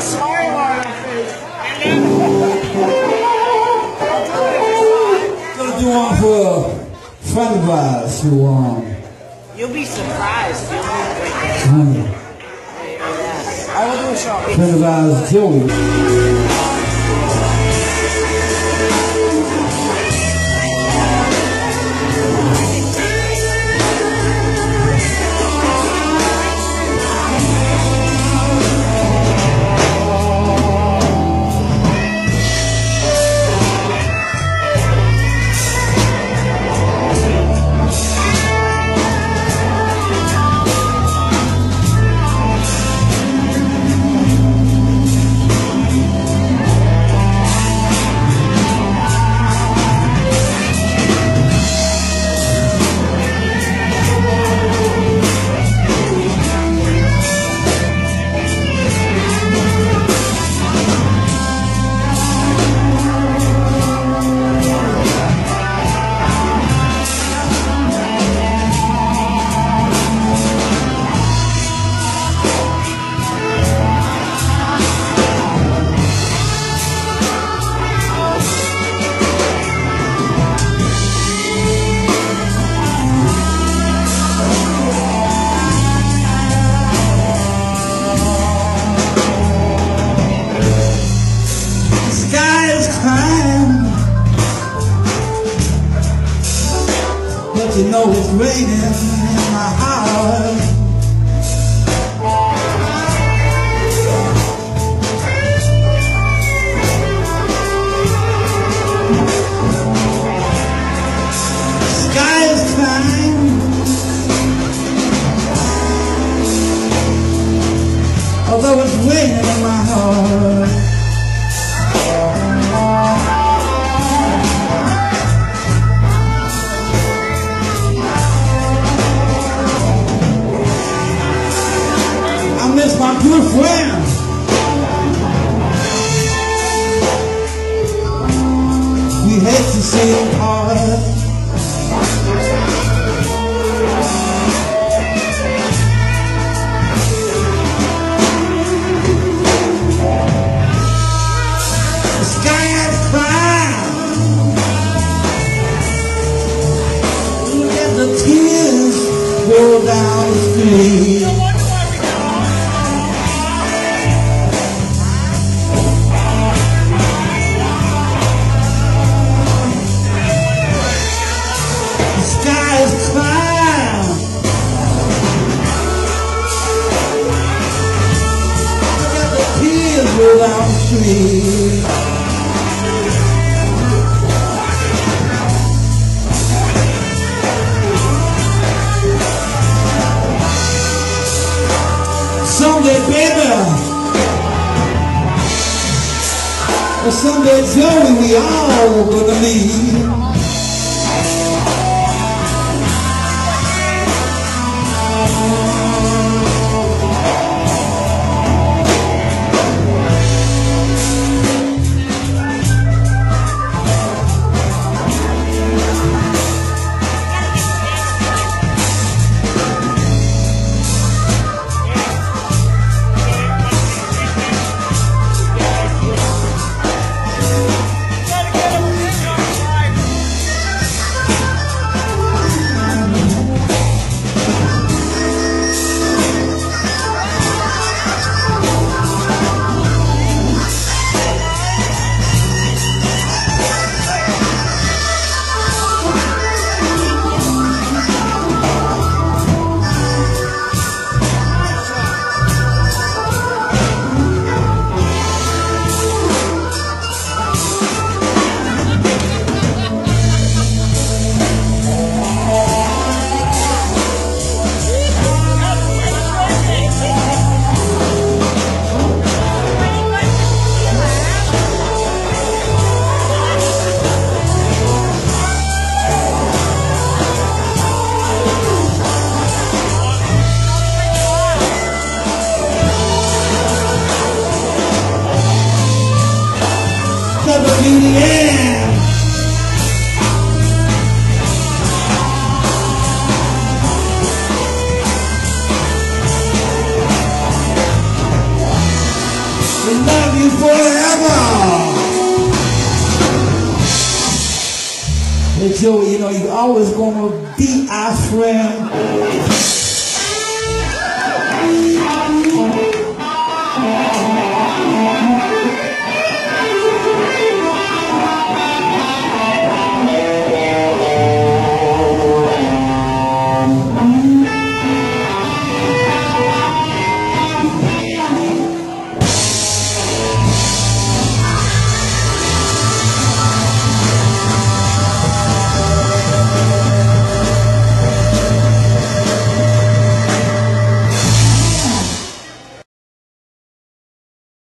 a smile on her face. Gonna do one for of ours who, um, You'll be surprised. You'll be. I will do a of ours, Joey. You know it's raining in my heart. Sky is crying, although it's raining in my heart. We hate to see part. The sky at the tears roll down the street. Someday, baby. Or Joey, we all gonna meet. Joey, you know, you're always gonna be our friend.